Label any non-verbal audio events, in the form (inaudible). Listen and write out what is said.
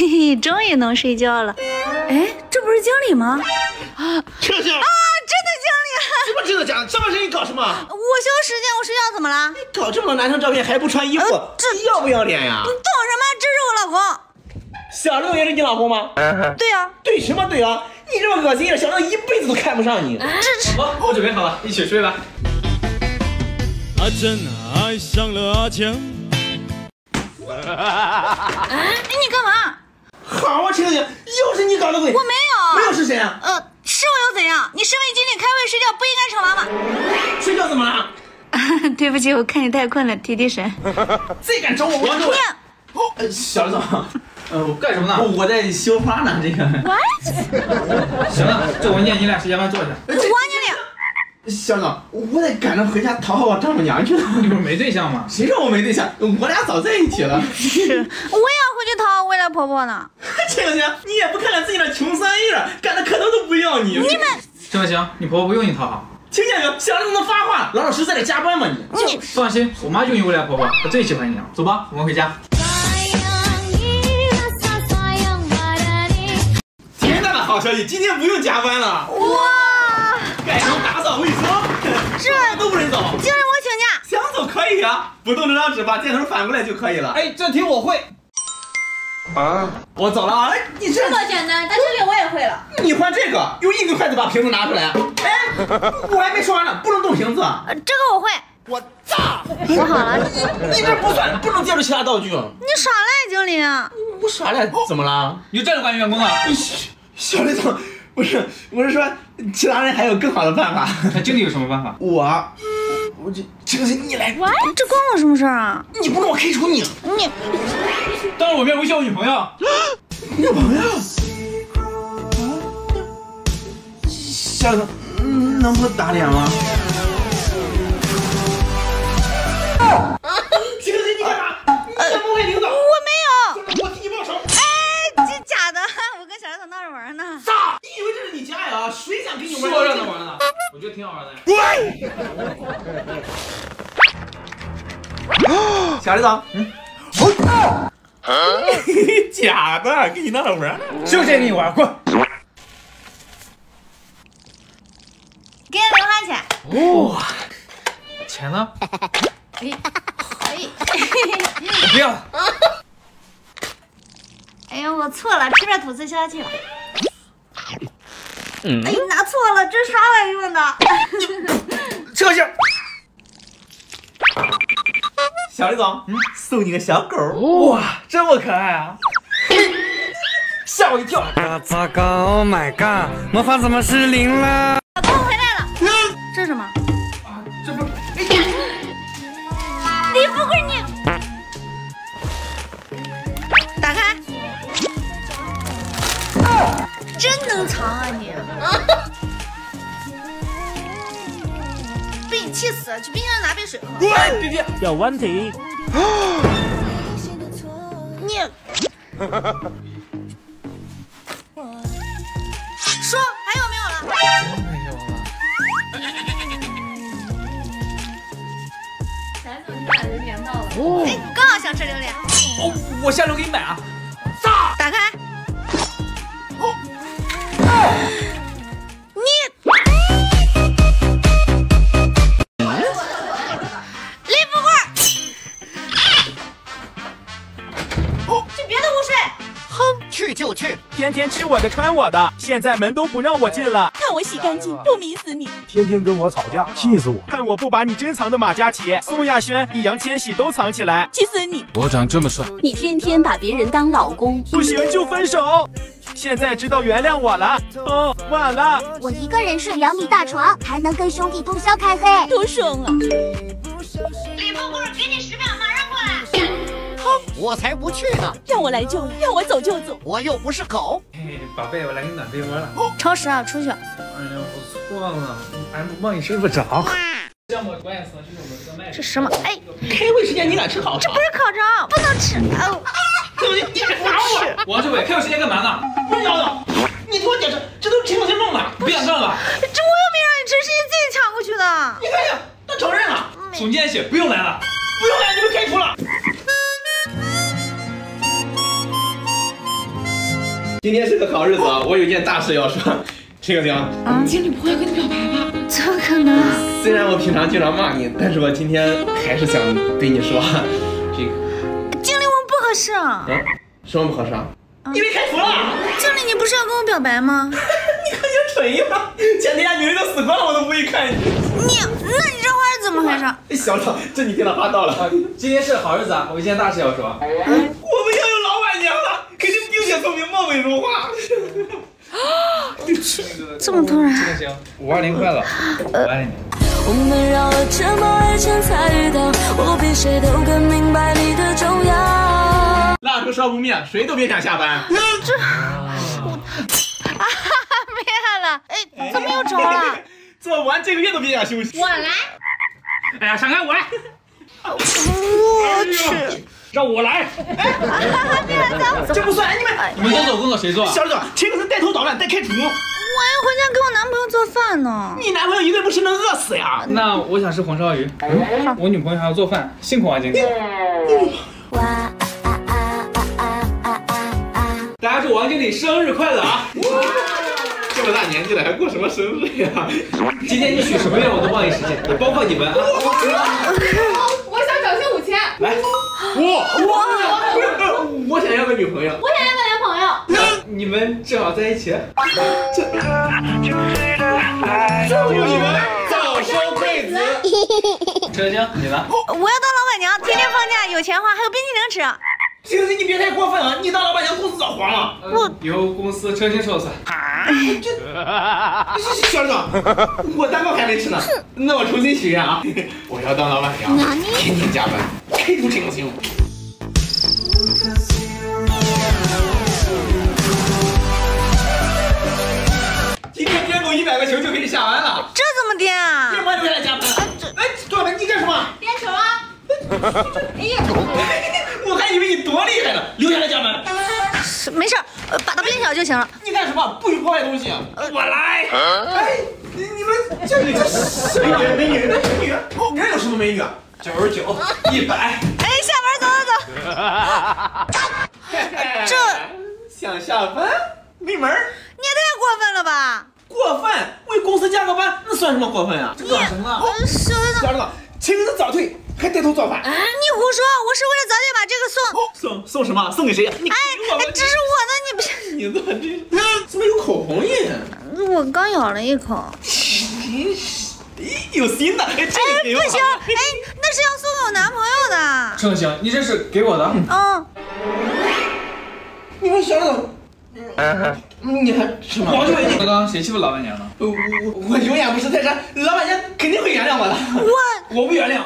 嘿嘿，终于能睡觉了。哎，这不是经理吗？啊这是啊，真的经理！什么真的假的？上半身你搞什么？我休时间，我睡觉怎么了？你搞这么多男生照片还不穿衣服，这要不要脸呀？你懂什么？这是我老公。小六也是你老公吗？(laughs) 对呀、对什么对啊？你这么恶心，小六一辈子都看不上你。这这好，我准备好了，一起睡吧。阿珍爱上了阿强。晴晴，又是你搞的鬼！我没有。没有是谁啊？呃，是我又怎样？你身为经理开会睡觉不应该惩罚吗？睡觉怎么了？(laughs) 对不起，我看你太困了，提提神。(laughs) 再敢找我，我就你哦，呃小刘总，(laughs) 呃，我干什么呢？我在修花呢，这个。what？行了，这文件你俩时间班做一下。王经理，小刘总，我得赶着回家讨好我丈母娘去了。你不是没对象吗？谁说我没对象？我俩早在一起了。是，我也要回去讨好未来婆婆呢。这个行，你也不看看自己的穷三爷，干的磕你。你们行了行，你婆婆不用你讨好。听见没有？小刘总能发话，老老实实在这加班吗你？你放心，我妈就是你未来婆婆，她最喜欢你了。走吧，我们回家。天大的好消息，今天不用加班了，哇，改成打扫卫生，这 (laughs) 都不能走。今天我请假。想走可以啊，不动这张纸，把箭头反过来就可以了。哎，这题我会。啊我走了啊！哎，你这这么简单，但这换这个，用一根筷子把瓶子拿出来。哎，我还没说完呢，不能动瓶子。呃这个我会。我炸！我好了，你这不算，不能借助其他道具。你耍赖，经理。我耍赖怎么了？你就这样管员工啊？小李总，不是，我是说其他人还有更好的办法。那经理有什么办法？我，我这这个你来，这关我什么事儿啊？你不能我开除你。你当着我面威胁我女朋友。(gasps) 女朋友？小李总，嗯能不打脸吗？行行，你干嘛？你想谋害领导？我没有。我替你报仇。哎，这假的，我跟小刘总闹着玩呢。咋？你以为这是你家呀？谁想跟你玩？说让他玩的，我觉得挺好玩的。小李总，嗯，假的，跟你闹着玩。就谁跟你玩？滚！给你零花钱。哇，钱呢？哎哎，不要了。哎呀，我错了，吃点吐司消消气吧。哎，拿错了，这是刷碗用的。(laughs) 撤下。小李总，嗯，送你个小狗。哇，这么可爱啊！(laughs) 吓我一跳。糟糕，Oh my god，魔法怎么失灵了？什么？啊，这不，李富贵，你打开。真能藏啊你！被你气死了，去冰箱拿杯水喝。哎，别别，有问题。你哎，刚好想吃榴莲。哦，我下楼给你买啊。打开。你。李富贵，去别的屋睡。去就去，天天吃我的穿我的，现在门都不让我进了。看我洗干净，不迷死你！天天跟我吵架，气死我！看我不把你珍藏的马嘉祺、宋亚轩、易烊千玺都藏起来，气死你！我长这么帅，你天天把别人当老公，不行就分手。现在知道原谅我了，哦，晚了。我一个人睡两米大床，还能跟兄弟通宵开黑。多爽啊！李富贵，给你十秒。我才不去呢，让我来救你，让我走就走。我又不是狗。嘿，宝贝，我来给你暖被窝了。超时啊，出去。哎呀，我错了，俺梦里睡不着。这个麦。这什么？哎，开会时间你俩吃好这不是烤肠，不能吃。哦，你你还打我？王志伟，开会时间干嘛呢？不是瑶瑶，你听我解释，这都是秦同学弄的。不想干了。这我又没让你吃，是你自己抢过去的。你看看，他承认了，总监写不用来了。不用来你们开除了。今天是个好日子啊，我有件大事要说。陈小江，经理不会跟你表白吧？怎么可能？虽然我平常经常骂你，但是我今天还是想对你说，这个，经理，我们不合适啊。嗯，什么不合适啊？你被开除了。经理，你不是要跟我表白吗？(laughs) 你看你蠢一吗？前天下女人都死光了，我都不会看你。你，那你这话是怎么回事？小赵，这你听他话到了。今天是好日子啊，我有件大事要说。定冰雪聪明，貌美如花。(laughs) 这么突然？行行，五二零快乐，我爱你。我们绕了这么一圈才遇到，我比谁都更明白你的重要。蜡烛烧不灭，谁都别想下班。(laughs) 这，我啊哈哈，(laughs) 灭了！哎，怎么又着了？做完这个月都别想休息。我来。哎呀，闪开，我来。我去。让我来，这不算，你们你们都走工作谁做？小李总，陈可是带头捣乱，带开除。我要回家给我男朋友做饭呢。你男朋友一顿不吃能饿死呀？那我想吃红烧鱼，我女朋友还要做饭，辛苦啊，经理。大家祝王经理生日快乐啊！这么大年纪了还过什么生日呀？今天你许什么愿我都帮你实现，也包括你们啊。我我我我想要个女朋友，我想要个男朋友。你们正好在一起。祝你们早生贵子。车江，你呢？我要当老板娘，天天放假，有钱花，还有冰淇淋吃。星星，你别太过分啊！你当老板娘，公司早黄了。我以后公司车青说了算。这，小李总，我蛋糕还没吃呢。那我重新许愿啊！我要当老板娘，天天加班，开除陈可辛。今天捐够一百个球就可以下班了。这怎么垫啊？要不然留下来加班。哎，杜老板，你干什么？练球啊！(laughs) 哎呀，(laughs) 我还以为你多厉害呢，留下来加班。没事，把它变小就行了。你干什么？不许破坏东西。我来。哎，你们这这美女美女美女，这有什么美女？九十九，(laughs) 一百。哎，下班走走走。(laughs) 这 (laughs) 想下班？没门你也太过分了吧！过分？为公司加个班，那算什么过分啊？这干什么？小李总，小李总，陈公司早退。还带头造反！你胡说！我是为了早点把这个送送送什么？送给谁？你哎，这是我的，你别！你怎么这？怎么有口红印？我刚咬了一口。有新的！哎，不行！哎，那是要送给我男朋友的。盛行，你这是给我的。嗯。你们想想，你还什么？王俊伟，刚刚谁欺负老板娘了？我我我永远不是泰山，老板娘肯定会原谅我的。我我不原谅。